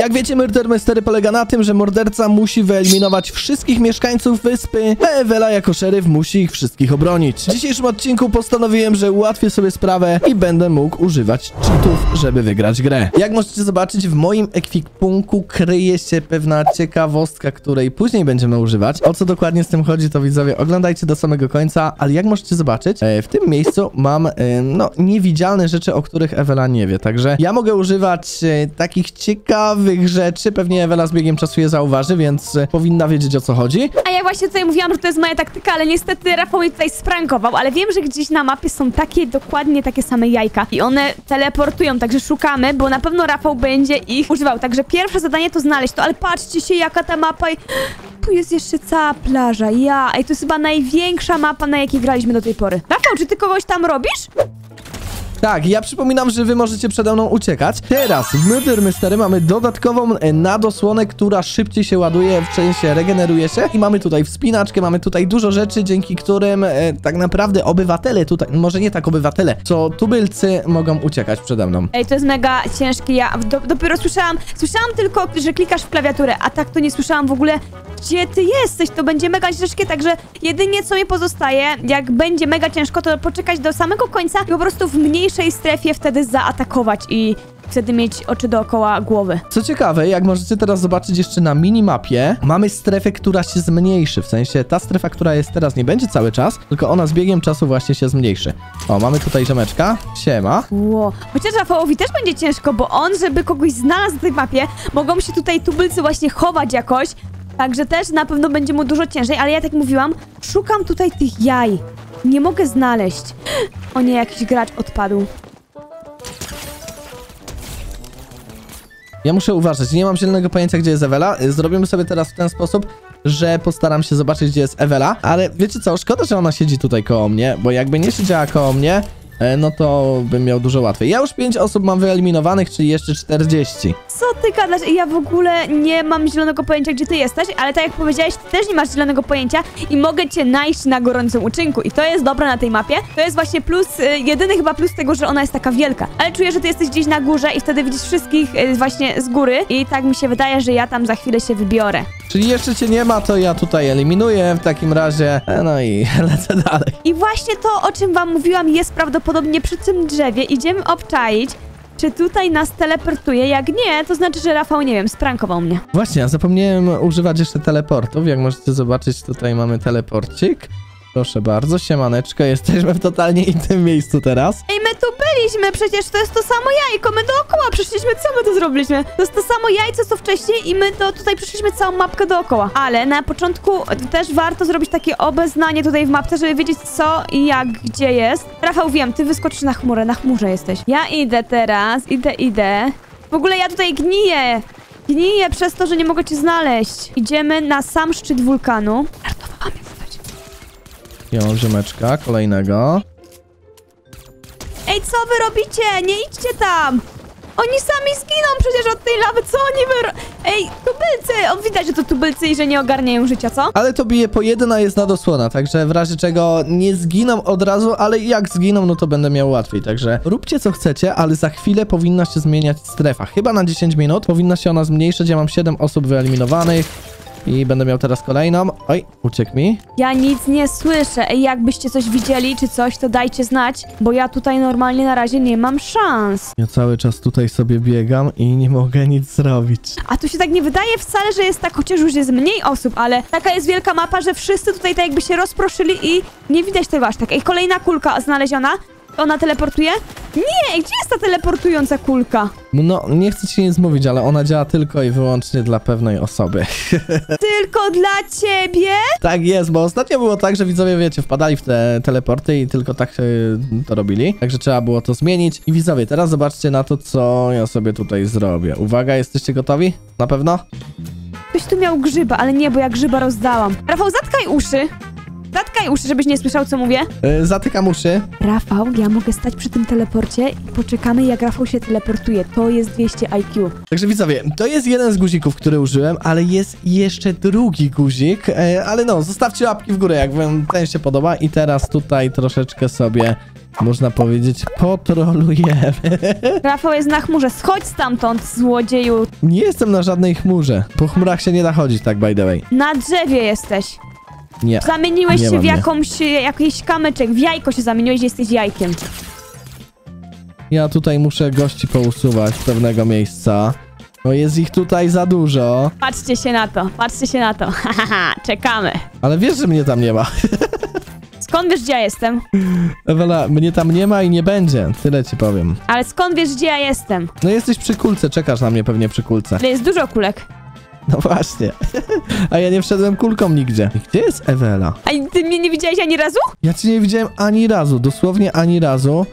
Jak wiecie, Murder Mystery polega na tym, że morderca musi wyeliminować wszystkich mieszkańców wyspy, a Ewela jako szeryf musi ich wszystkich obronić. W dzisiejszym odcinku postanowiłem, że ułatwię sobie sprawę i będę mógł używać cheatów, żeby wygrać grę. Jak możecie zobaczyć, w moim ekwipunku kryje się pewna ciekawostka, której później będziemy używać. O co dokładnie z tym chodzi, to widzowie oglądajcie do samego końca, ale jak możecie zobaczyć, e, w tym miejscu mam, e, no, niewidzialne rzeczy, o których Ewela nie wie, także ja mogę używać e, takich ciekawych rzeczy, pewnie Ewela z biegiem czasu je zauważy, więc e, powinna wiedzieć o co chodzi. A ja właśnie tutaj mówiłam, że to jest moja taktyka, ale niestety Rafał mnie tutaj sprankował, ale wiem, że gdzieś na mapie są takie, dokładnie takie same jajka i one teleportują, także szukamy, bo na pewno Rafał będzie ich używał, także pierwsze zadanie to znaleźć to, ale patrzcie się jaka ta mapa i... Tu jest jeszcze cała plaża, ja, ej, to jest chyba największa mapa, na jakiej graliśmy do tej pory. Rafał, czy ty kogoś tam robisz? Tak, ja przypominam, że wy możecie przede mną uciekać. Teraz w Murder Mystery mamy dodatkową e, nadosłonę, która szybciej się ładuje, w sensie regeneruje się. I mamy tutaj wspinaczkę, mamy tutaj dużo rzeczy, dzięki którym e, tak naprawdę obywatele tutaj, może nie tak obywatele, co tubylcy mogą uciekać przede mną. Ej, to jest mega ciężkie, ja do, dopiero słyszałam, słyszałam tylko, że klikasz w klawiaturę, a tak to nie słyszałam w ogóle, gdzie ty jesteś, to będzie mega ciężkie, także jedynie co mi pozostaje, jak będzie mega ciężko, to poczekać do samego końca i po prostu w mniejszej strefie wtedy zaatakować i wtedy mieć oczy dookoła głowy. Co ciekawe, jak możecie teraz zobaczyć jeszcze na minimapie, mamy strefę, która się zmniejszy. W sensie ta strefa, która jest teraz, nie będzie cały czas, tylko ona z biegiem czasu właśnie się zmniejszy. O, mamy tutaj ziomeczka. Siema. Ło. Chociaż Rafałowi też będzie ciężko, bo on, żeby kogoś znalazł na tej mapie, mogą się tutaj tubylcy właśnie chować jakoś, także też na pewno będzie mu dużo ciężej, ale ja tak mówiłam, szukam tutaj tych jaj. Nie mogę znaleźć. O nie, jakiś gracz odpadł. Ja muszę uważać, nie mam zielonego pojęcia, gdzie jest Ewela. Zrobimy sobie teraz w ten sposób, że postaram się zobaczyć, gdzie jest Ewela, ale wiecie co, szkoda, że ona siedzi tutaj koło mnie, bo jakby nie siedziała koło mnie, no to bym miał dużo łatwiej. Ja już 5 osób mam wyeliminowanych, czyli jeszcze 40. Co ty gadasz? Ja w ogóle nie mam zielonego pojęcia, gdzie ty jesteś, ale tak jak powiedziałeś, ty też nie masz zielonego pojęcia i mogę cię najść na gorącym uczynku. I to jest dobre na tej mapie. To jest właśnie plus, y, jedyny chyba plus tego, że ona jest taka wielka. Ale czuję, że ty jesteś gdzieś na górze i wtedy widzisz wszystkich y, właśnie z góry i tak mi się wydaje, że ja tam za chwilę się wybiorę. Czyli jeszcze cię nie ma, to ja tutaj eliminuję w takim razie, e, no i lecę dalej. I właśnie to, o czym wam mówiłam, jest prawdopodobnie przy tym drzewie. Idziemy obczaić, czy tutaj nas teleportuje. Jak nie, to znaczy, że Rafał, nie wiem, sprankował mnie. Właśnie, ja zapomniałem używać jeszcze teleportów. Jak możecie zobaczyć, tutaj mamy teleporcik. Proszę bardzo, siemaneczko, jesteśmy w totalnie innym miejscu teraz. Ej, my tu byliśmy, przecież to jest to samo jajko, my dookoła co my tu zrobiliśmy? To jest to samo jajce, co wcześniej i my to tutaj przyszliśmy całą mapkę dookoła. Ale na początku też warto zrobić takie obeznanie tutaj w mapce, żeby wiedzieć co i jak, gdzie jest. Rafał, wiem, ty wyskoczysz na chmurę, na chmurze jesteś. Ja idę teraz, idę, idę. W ogóle ja tutaj gniję. Gniję przez to, że nie mogę cię znaleźć. Idziemy na sam szczyt wulkanu. Żartowałam, jak widać. Ja mam ziomeczka, kolejnego. Ej, co wy robicie? Nie idźcie tam! Oni sami zginą przecież od tej lawy, co oni wy... Ej, tubylcy! O, widać, że to tubylcy i że nie ogarniają życia, co? Ale to bije po jedna jest nadosłona, także w razie czego nie zginą od razu, ale jak zginą, no to będę miał łatwiej. Także róbcie co chcecie, ale za chwilę powinna się zmieniać strefa. Chyba na 10 minut powinna się ona zmniejszyć. Ja mam 7 osób wyeliminowanych i będę miał teraz kolejną. Oj, uciekł mi. Ja nic nie słyszę. Ej, jakbyście coś widzieli czy coś, to dajcie znać, bo ja tutaj normalnie na razie nie mam szans. Ja cały czas tutaj sobie biegam i nie mogę nic zrobić. A tu się tak nie wydaje wcale, że jest tak, chociaż już jest mniej osób, ale taka jest wielka mapa, że wszyscy tutaj tak jakby się rozproszyli i nie widać tego aż tak. Ej, kolejna kulka znaleziona. Ona teleportuje? Nie, gdzie jest ta teleportująca kulka? No, nie chcę ci nic mówić, ale ona działa tylko i wyłącznie dla pewnej osoby. Tylko dla ciebie? tak jest, bo ostatnio było tak, że widzowie, wiecie, wpadali w te teleporty i tylko tak y, to robili. Także trzeba było to zmienić. I widzowie, teraz zobaczcie na to, co ja sobie tutaj zrobię. Uwaga, jesteście gotowi? Na pewno? Ktoś tu miał grzyba, ale nie, bo ja grzyba rozdałam. Rafał, zatkaj uszy. Zatkaj uszy, żebyś nie słyszał, co mówię. E, zatykam uszy. Rafał, ja mogę stać przy tym teleporcie i poczekamy, jak Rafał się teleportuje. To jest 200 IQ. Także widzowie, to jest jeden z guzików, który użyłem, ale jest jeszcze drugi guzik, e, ale no, zostawcie łapki w górę, jak wam ten się podoba i teraz tutaj troszeczkę sobie, można powiedzieć, potrolujemy. Rafał jest na chmurze. Schodź stamtąd, złodzieju. Nie jestem na żadnej chmurze, po chmurach się nie da chodzić, tak by the way. Na drzewie jesteś. Nie. Zamieniłeś Nie się w jakąś, jakiś kamyczek. W jajko się zamieniłeś, jesteś jajkiem. Ja tutaj muszę gości pousuwać z pewnego miejsca. No jest ich tutaj za dużo, Patrzcie się na to, patrzcie się na to. Hahaha, czekamy. ale wiesz, że mnie tam nie ma. Skąd wiesz, gdzie ja jestem? Ewela, mnie tam nie ma i nie będzie, tyle ci powiem. Ale skąd wiesz, gdzie ja jestem? No jesteś przy kulce, czekasz na mnie pewnie przy kulce. Ale jest dużo kulek. No właśnie. A ja nie wszedłem kulką nigdzie. Gdzie jest Ewela? A ty mnie nie widziałeś ani razu? Ja cię nie widziałem ani razu, dosłownie ani razu.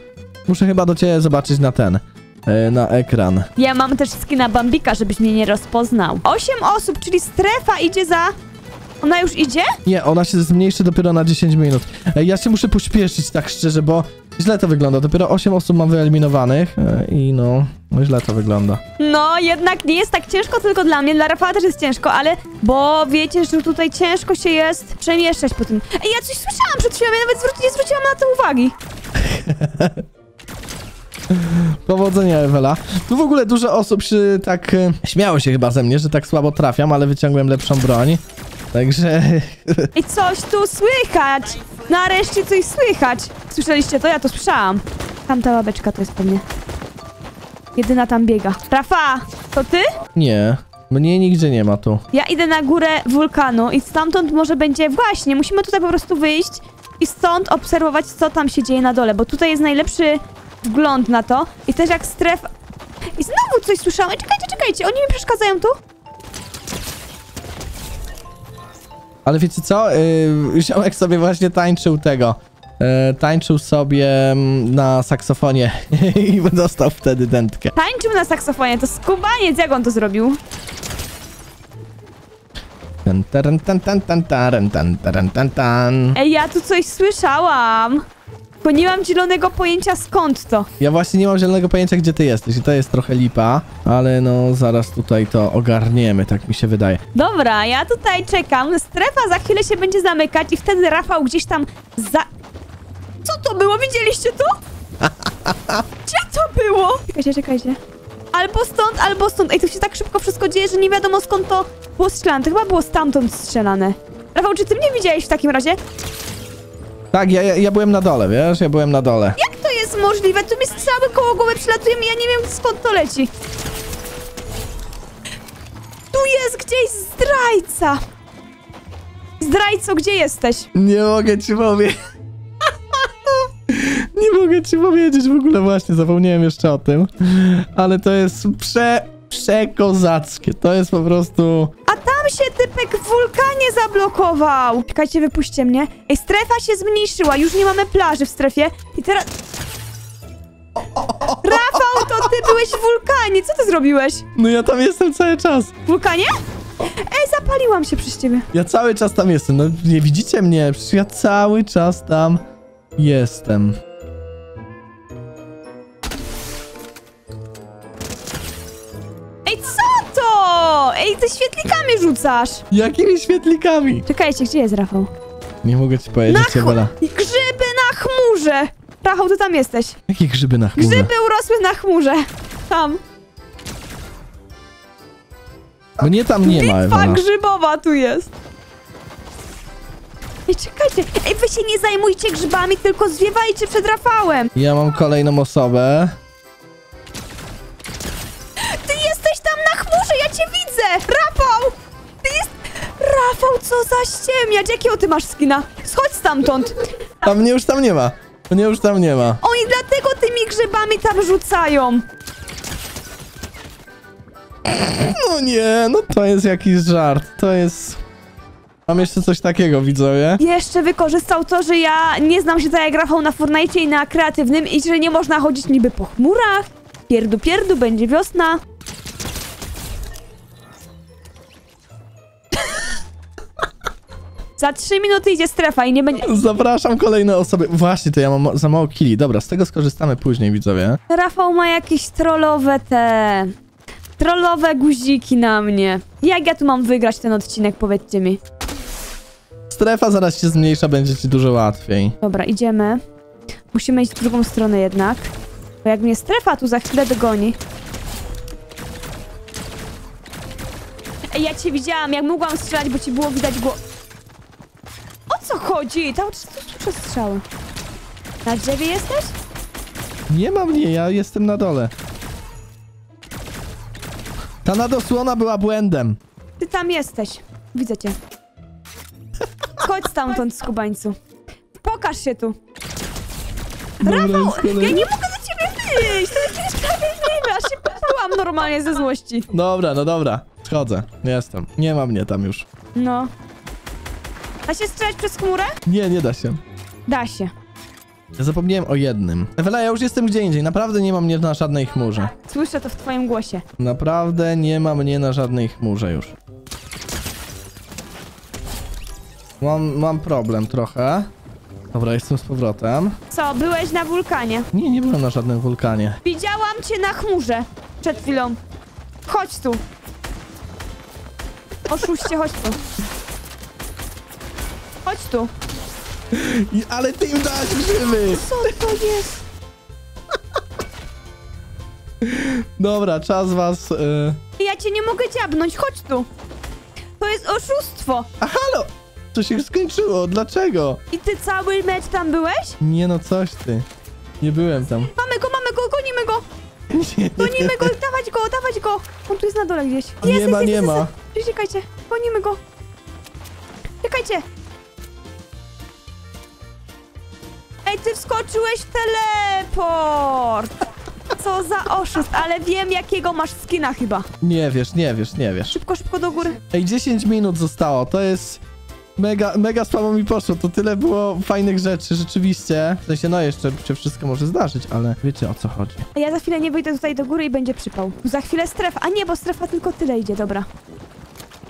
Muszę chyba do ciebie zobaczyć na ten, e, na ekran. Ja mam też skina Bambika, żebyś mnie nie rozpoznał. Osiem osób, czyli strefa idzie za... Ona już idzie? Nie, ona się zmniejszy dopiero na 10 minut. E, ja się muszę pośpieszyć tak szczerze, bo źle to wygląda. Dopiero 8 osób mam wyeliminowanych e, i no, no źle to wygląda. No, jednak nie jest tak ciężko tylko dla mnie, dla Rafała też jest ciężko, ale... Bo wiecie, że tutaj ciężko się jest przemieszczać po tym. Ej, ja coś słyszałam przed chwilą, ja nawet nie zwróciłam na to uwagi. Powodzenia, Ewela. Tu w ogóle dużo osób się tak e, śmiało się chyba ze mnie, że tak słabo trafiam, ale wyciągłem lepszą broń. Także I coś tu słychać! Nareszcie coś słychać! Słyszeliście to? Ja to słyszałam. Tamta łabeczka to jest pewnie. Jedyna tam biega. Rafa, to ty? nie, mnie nigdzie nie ma tu. Ja idę na górę wulkanu i stamtąd może będzie... Właśnie, musimy tutaj po prostu wyjść i stąd obserwować, co tam się dzieje na dole, bo tutaj jest najlepszy wgląd na to. I też jak strefa... I znowu coś słyszałam. Ej, Czekajcie, czekajcie, oni mi przeszkadzają tu? Ale wiecie co? Yy, ziomek sobie właśnie tańczył tego. Yy, tańczył sobie mm, na saksofonie i dostał wtedy dętkę. Tańczył na saksofonie, to skubaniec, jak on to zrobił? Tan, taran, tan, tan, tan, taran, tan, taran, tan, tan. Ej, ja tu coś słyszałam. Bo nie mam zielonego pojęcia skąd to. Ja właśnie nie mam zielonego pojęcia, gdzie ty jesteś i to jest trochę lipa, ale no zaraz tutaj to ogarniemy, tak mi się wydaje. Dobra, ja tutaj czekam. Strefa za chwilę się będzie zamykać i wtedy Rafał gdzieś tam za... Co to było? Widzieliście to? Gdzie to było? Czekajcie, czekajcie. Albo stąd, albo stąd. Ej, to się tak szybko wszystko dzieje, że nie wiadomo skąd to było strzelane. To chyba było stamtąd strzelane. Rafał, czy ty mnie widziałeś w takim razie? Tak, ja, ja, byłem na dole, wiesz? Ja byłem na dole. Jak to jest możliwe? Tu mi strzały koło głowy przylatują i ja nie wiem skąd to leci. Tu jest gdzieś zdrajca. Zdrajco, gdzie jesteś? Nie mogę ci powiedzieć. Nie mogę ci powiedzieć w ogóle właśnie, zapomniałem jeszcze o tym. Ale to jest prze... przekozackie. To jest po prostu... Się typek w wulkanie zablokował. Czekajcie, wypuśćcie mnie. Ej, strefa się zmniejszyła, już nie mamy plaży w strefie. I teraz... Rafał, to ty byłeś w wulkanie, co ty zrobiłeś? No ja tam jestem cały czas. W wulkanie? Ej, zapaliłam się przez ciebie. Ja cały czas tam jestem. No nie widzicie mnie, przecież ja cały czas tam jestem. Ty świetlikami rzucasz. Jakimi świetlikami? Czekajcie, gdzie jest Rafał? Nie mogę ci Na powiedzieć. I grzyby na chmurze! Rafał, ty tam jesteś. Jakie grzyby na chmurze? Grzyby urosły na chmurze. Tam. Mnie tam nie ma, Bitwa Ewela. grzybowa tu jest. Ej, czekajcie. Ej, wy się nie zajmujcie grzybami, tylko zwiewajcie przed Rafałem. Ja mam kolejną osobę. Rafał, co za ściemniać? Jakiego ty masz skina? Schodź stamtąd. A mnie już tam nie ma. Mnie już tam nie ma. Oni dlatego tymi grzybami tam rzucają. No nie, no to jest jakiś żart. To jest... Mam jeszcze coś takiego, widzowie. Jeszcze wykorzystał to, że ja nie znam się tak jak Rafał na Fortnite i na kreatywnym i że nie można chodzić niby po chmurach. Pierdu, pierdu, będzie wiosna. Za trzy minuty idzie strefa i nie będzie... Zapraszam kolejne osoby. Właśnie, to ja mam za mało kili. Dobra, z tego skorzystamy później, widzowie. Rafał ma jakieś trollowe te... Trollowe guziki na mnie. Jak ja tu mam wygrać ten odcinek, powiedzcie mi. Strefa zaraz się zmniejsza, będzie ci dużo łatwiej. Dobra, idziemy. Musimy iść w drugą stronę jednak. Bo jak mnie strefa tu za chwilę dogoni... Ej, ja cię widziałam, jak mogłam strzelać, bo ci było widać gło... Co chodzi? Tam przez strzały. Na drzewie jesteś? Nie ma mnie, ja jestem na dole. Ta nadosłona była błędem. Ty tam jesteś. Widzę cię. Chodź stamtąd, skubańcu. Pokaż się tu. Dobra, jest Ja nie mogę do ciebie wyjść! To jest niesprawiedliwe! Aż się poplułam normalnie ze złości. Dobra, no dobra. Schodzę. Jestem. Nie ma mnie tam już. No. Da się strzelać przez chmurę? Nie, nie da się. Da się. Ja zapomniałem o jednym. Ewela, ja już jestem gdzie indziej. Naprawdę nie ma mnie na żadnej chmurze. Słyszę to w twoim głosie. Naprawdę nie ma mnie na żadnej chmurze już. Mam, mam problem trochę. Dobra, jestem z powrotem. Co, byłeś na wulkanie? Nie, nie byłem na żadnym wulkanie. Widziałam cię na chmurze. Przed chwilą. Chodź tu. Oszuście, chodź tu. Chodź tu. I, ale ty im dałaś grzyby! Co to jest? Dobra, czas was... y, Ja cię nie mogę dziabnąć, chodź tu. To jest oszustwo. A halo! To się skończyło, dlaczego? I ty cały mecz tam byłeś? Nie no, coś ty. Nie byłem tam. Mamy go, mamy go, gonimy go. Nie, Gonimy go, dawać go, dawać go. On tu jest na dole gdzieś. Nie Jest, ma, jest, nie jest, ma. jest. Czekajcie, gonimy go. Czekajcie. Ej, ty wskoczyłeś w teleport. Co za oszust, ale wiem jakiego masz skina chyba. Nie wiesz, nie wiesz, nie wiesz. Szybko, szybko do góry. Ej, 10 minut zostało, to jest... Mega, mega słabo mi poszło, to tyle było fajnych rzeczy, rzeczywiście. W sensie, no jeszcze się wszystko może zdarzyć, ale wiecie o co chodzi. A ja za chwilę nie wyjdę tutaj do góry i będzie przypał. Za chwilę strefa. A nie, bo strefa tylko tyle idzie, dobra.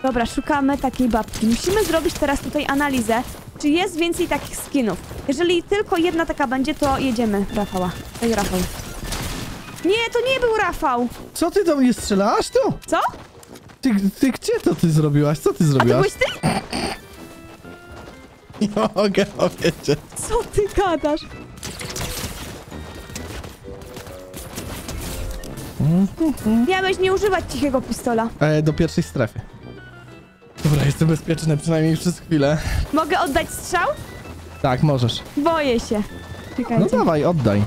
Dobra, szukamy takiej babki. Musimy zrobić teraz tutaj analizę, czy jest więcej takich skinów. Jeżeli tylko jedna taka będzie, to jedziemy Rafała. Ej, Rafał. Nie, to nie był Rafał! Co ty do mnie strzelałaś tu? Co? Ty, ty gdzie to ty zrobiłaś? Co ty A to zrobiłaś? byłeś ty? Nie mogę powiedzieć. Co ty gadasz? Miałeś nie używać cichego pistola. E, do pierwszej strefy. Dobra, jestem bezpieczny przynajmniej przez chwilę. Mogę oddać strzał? Tak, możesz. Boję się. No Czekajcie. dawaj, oddaj.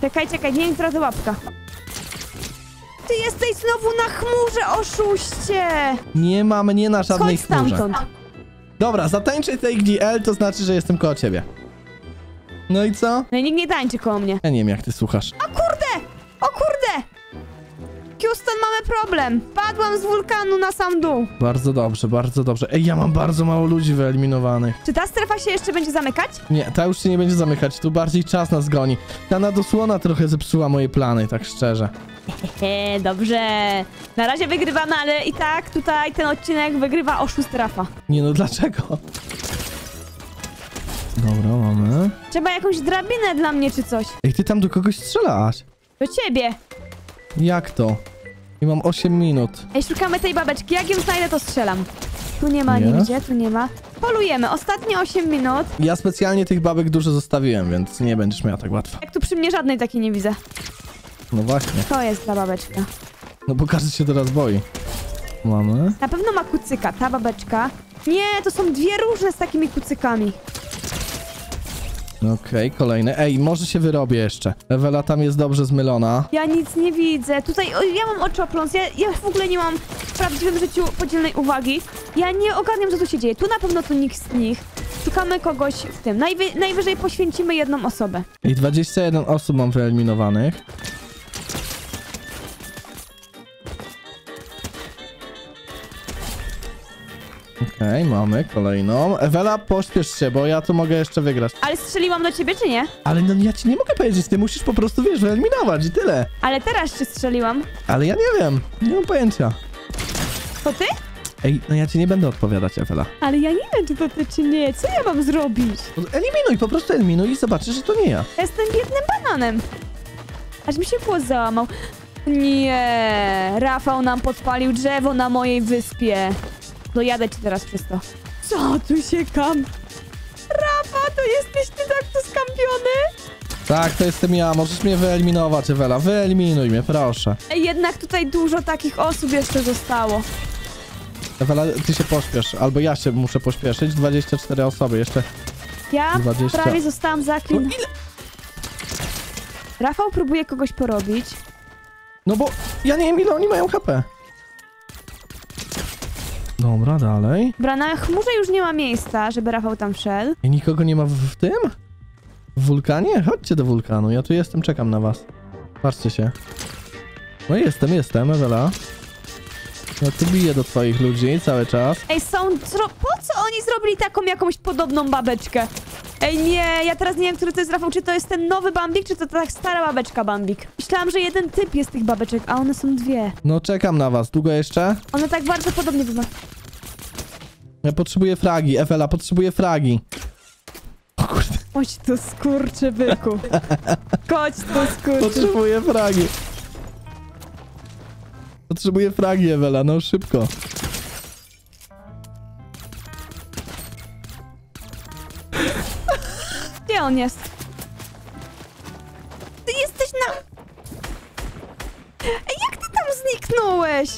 Czekaj, czekaj, nie to łapka. Ty jesteś znowu na chmurze, oszuście! Nie ma mnie na żadnej Chodź chmurze. stamtąd. Dobra, zatańczę tej GL, to znaczy, że jestem koło ciebie. No i co? No i nikt nie tańczy koło mnie. Ja nie wiem, jak ty słuchasz. Houston, mamy problem. Padłam z wulkanu na sam dół. Bardzo dobrze, bardzo dobrze. Ej, ja mam bardzo mało ludzi wyeliminowanych. Czy ta strefa się jeszcze będzie zamykać? Nie, ta już się nie będzie zamykać, tu bardziej czas nas goni. Ta nadosłona trochę zepsuła moje plany, tak szczerze. Hehe, dobrze. Na razie wygrywamy, ale i tak tutaj ten odcinek wygrywa oszust Rafa. Nie no, dlaczego? Dobra, mamy. Trzeba jakąś drabinę dla mnie czy coś. Ej, ty tam do kogoś strzelałaś. Do ciebie. Jak to? I mam 8 minut. Ej, szukamy tej babeczki. Jak ją znajdę, to strzelam. Tu nie ma Nie? nigdzie, tu nie ma. Polujemy. Ostatnie 8 minut. Ja specjalnie tych babek dużo zostawiłem, więc nie będziesz miała tak łatwo. Jak tu przy mnie żadnej takiej nie widzę. No właśnie. To jest ta babeczka. No bo każdy się teraz boi. Mamy. Na pewno ma kucyka, ta babeczka. Nie, to są dwie różne z takimi kucykami. Okej, kolejne. Ej, może się wyrobię jeszcze. Ewela tam jest dobrze zmylona. Ja nic nie widzę. Tutaj, o, ja mam oczopląs. Ja, ja w ogóle nie mam w prawdziwym życiu podzielnej uwagi. Ja nie ogarniam, co tu się dzieje. Tu na pewno to nikt z nich. Szukamy kogoś w tym. Najwy, najwyżej poświęcimy jedną osobę. I 21 osób mam wyeliminowanych. Okej, mamy kolejną. Ewela, pośpiesz się, bo ja tu mogę jeszcze wygrać. Ale strzeliłam do ciebie, czy nie? Ale no ja ci nie mogę powiedzieć, ty musisz po prostu, wiesz, wyeliminować i tyle. Ale teraz czy strzeliłam? Ale ja nie wiem, nie mam pojęcia. To ty? Ej, no ja ci nie będę odpowiadać, Ewela. Ale ja nie wiem, czy to ty, czy nie. Co ja mam zrobić? No, Eliminuj, po prostu eliminuj i zobaczysz, że to nie ja. Ja Jestem biednym bananem. Aż mi się głos załamał. Nie, Rafał nam podpalił drzewo na mojej wyspie. Dojadę ci teraz przez to. Co tu się kam? Rafa, to jesteś ty tak tu skampiony? Tak, to jestem ja, możesz mnie wyeliminować, Ewela. Wyeliminuj mnie, proszę. Ej, jednak tutaj dużo takich osób jeszcze zostało. Ewela, ty się pośpiesz, albo ja się muszę pośpieszyć. 24 osoby, jeszcze... Ja 20. prawie zostałam No zaklin. ile? Rafał próbuje kogoś porobić. No bo ja nie wiem, ile oni mają HP. Dobra, dalej. Dobra, na chmurze już nie ma miejsca, żeby Rafał tam wszedł. I nikogo nie ma w, w tym? W wulkanie? Chodźcie do wulkanu, ja tu jestem, czekam na was. Patrzcie się. No jestem, jestem, Ewela. Ja tu biję do twoich ludzi cały czas. Ej, są... Po co oni zrobili taką jakąś podobną babeczkę? Ej, nie, ja teraz nie wiem, który to jest Rafał, czy to jest ten nowy Bambik, czy to ta stara babeczka Bambik. Myślałam, że jeden typ jest tych babeczek, a one są dwie. No czekam na was, długo jeszcze? One tak bardzo podobnie wyglądają. Ja potrzebuję fragi, Ewela, potrzebuję fragi. O kurde, Chodź tu, skurczy byku. Chodź tu, skurczy. potrzebuję fragi. Potrzebuję fragi, Ewela, no szybko. Gdzie on jest? Ty jesteś na... Ej, jak ty tam zniknąłeś?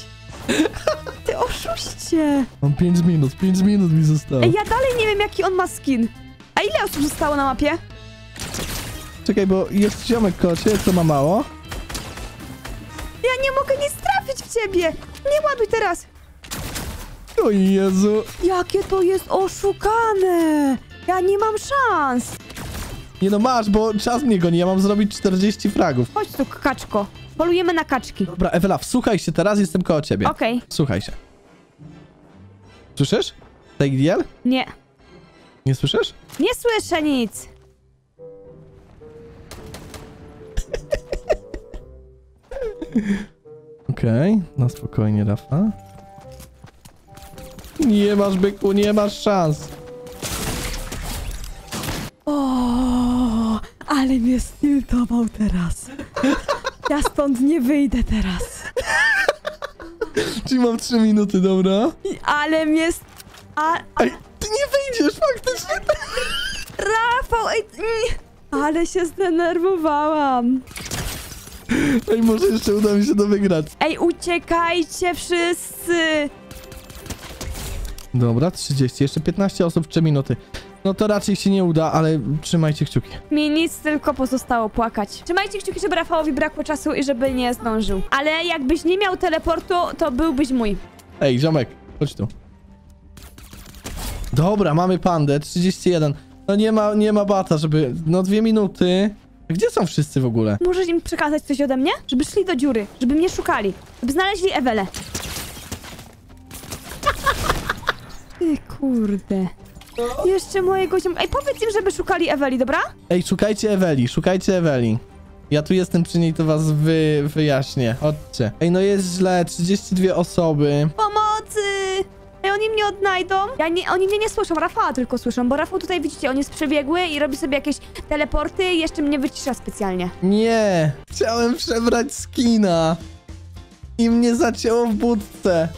Ty oszuście. Mam 5 minut, 5 minut mi zostało. Ej, ja dalej nie wiem, jaki on ma skin. A ile osób zostało na mapie? Czekaj, bo jest ziomek kocie, co ma mało. Ja nie mogę nic trafić w ciebie. Nie ładuj teraz. O Jezu. Jakie to jest oszukane. Ja nie mam szans. Nie no masz, bo czas mnie goni, ja mam zrobić 40 fragów. Chodź tu, kaczko. Polujemy na kaczki. Dobra, Ewela, wsłuchaj się teraz, jestem koło ciebie. Okej. Słuchaj się. Słyszysz? Take deal? Nie. Nie słyszysz? Nie słyszę nic. Okej, na spokojnie, Rafa. Nie masz, byku, nie masz szans. Ale mnie stiltował teraz. Ja stąd nie wyjdę teraz. Czyli mam 3 minuty, dobra? I- Ale mnie... st- A, Ej, ty nie wyjdziesz faktycznie. Rafał, ej. Ale się zdenerwowałam. Ej, może jeszcze uda mi się to wygrać. Ej, uciekajcie wszyscy. Dobra, 30, jeszcze 15 osób, 3 minuty. No to raczej się nie uda, ale trzymajcie kciuki. Mi nic tylko pozostało płakać. Trzymajcie kciuki, żeby Rafałowi brakło czasu i żeby nie zdążył. Ale jakbyś nie miał teleportu, to byłbyś mój. Ej, ziomek, chodź tu. Dobra, mamy pandę, 31. No nie ma, nie ma bata, żeby... No dwie minuty. Gdzie są wszyscy w ogóle? Możesz im przekazać coś ode mnie? Żeby szli do dziury, żeby mnie szukali, żeby znaleźli Ewelę. Ty kurde. Jeszcze mojego ziom... Ej, powiedz im, żeby szukali Eweli, dobra? Ej, szukajcie Eweli, szukajcie Eweli. Ja tu jestem przy niej, to was wy, wyjaśnię. Chodźcie. Ej, no jest źle, 32 osoby. Pomocy! Ej, oni mnie odnajdą? Ja nie, oni mnie nie słyszą, Rafała tylko słyszą, bo Rafał tutaj, widzicie, on jest przebiegły i robi sobie jakieś teleporty i jeszcze mnie wycisza specjalnie. Nie, chciałem przebrać skina. I mnie zacięło w budce.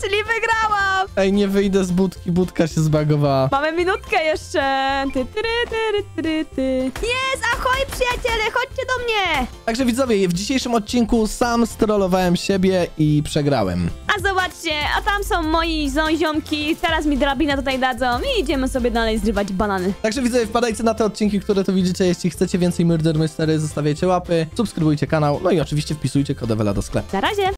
Czyli wygrałam! Ej, nie wyjdę z budki, budka się zbagowała. Mamy minutkę jeszcze! Ty, tyry, tyry, tyry, ty. Jest! Ahoj, przyjaciele, chodźcie do mnie! Także widzowie, w dzisiejszym odcinku sam strollowałem siebie i przegrałem. A zobaczcie, a tam są moi ziomki, teraz mi drabinę tutaj dadzą i idziemy sobie dalej zrywać banany. Także widzowie, wpadajcie na te odcinki, które tu widzicie. Jeśli chcecie więcej Murder Mystery, zostawiajcie łapy, subskrybujcie kanał, no i oczywiście wpisujcie kod do sklepu. Na razie!